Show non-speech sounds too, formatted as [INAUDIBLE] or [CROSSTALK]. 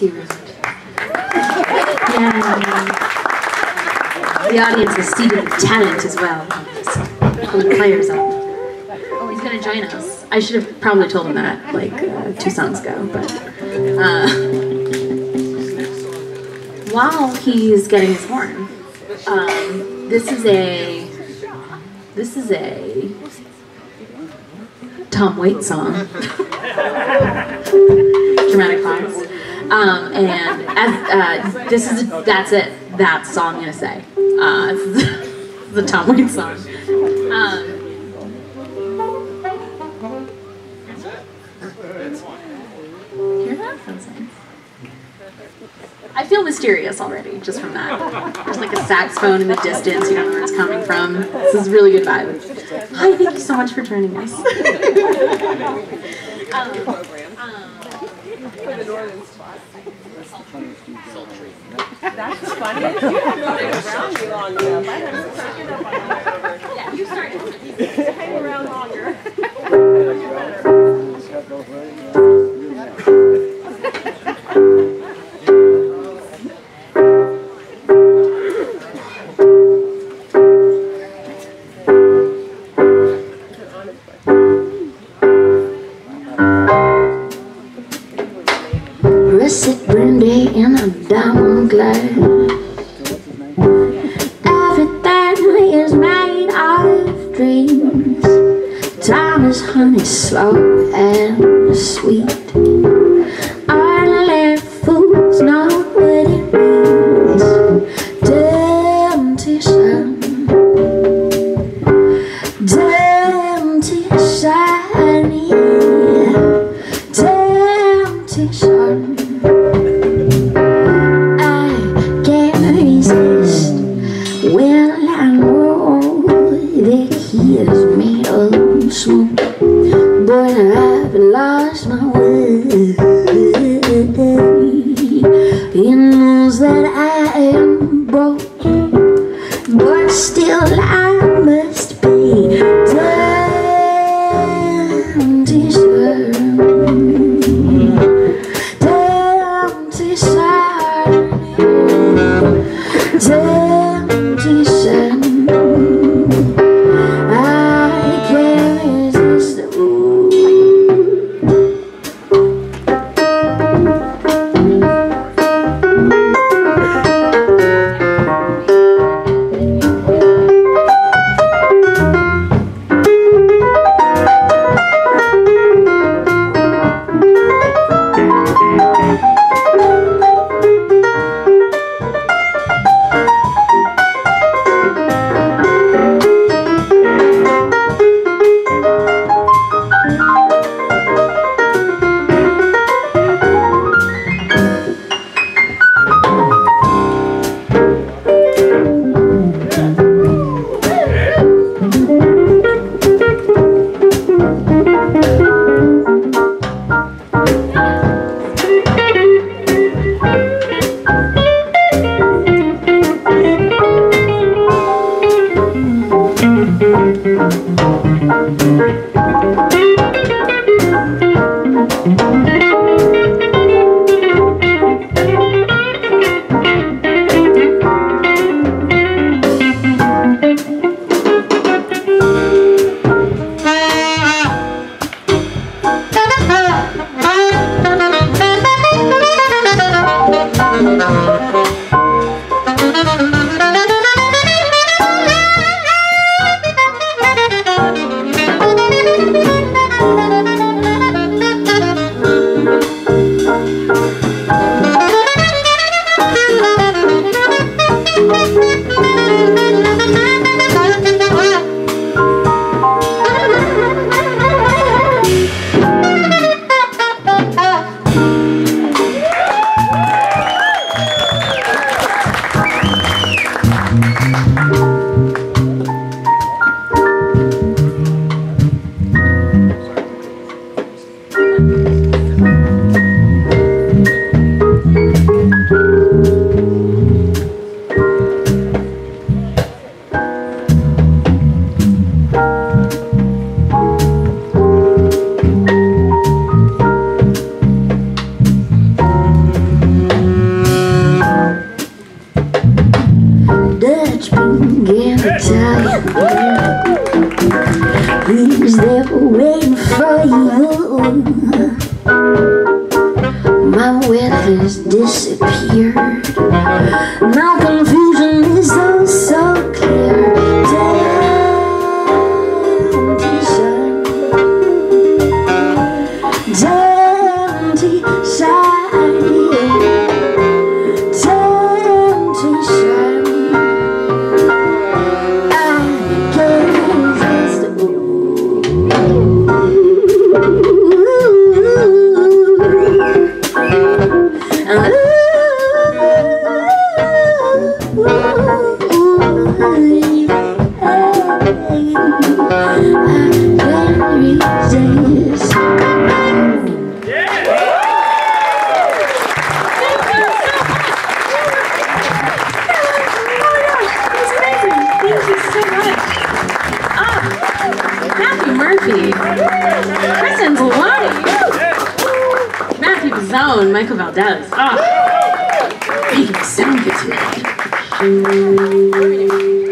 Yeah. The audience is seated with talent as well. Pull the players up. Oh, he's gonna join us. I should have probably told him that like uh, two songs ago, but uh, while he's getting his horn, um, this is a this is a Tom Waits song. [LAUGHS] Dramatic pause. Um, and as uh, this is that's it. That's all I'm gonna say. Uh, [LAUGHS] the Tom Waits song. Um. I feel mysterious already just from that. There's like a saxophone in the distance. You don't know where it's coming from. This is really good vibe. Hi, thank you so much for joining us. [LAUGHS] um, For the spot. That's funny. [LAUGHS] You have around me long enough. I haven't started up on yeah, you started. Hang around longer. Russet brandy in a diamond glass. Everything is made of dreams. Time is honey, slow and sweet. Temptation. I can't resist when I know that he is made of smoke. But I've lost my way. waiting for you My wealth has disappeared My confusion is over. Murphy, Kristen Zelani, Matthew Zone, Michael Valdez. Ah, making sound good today.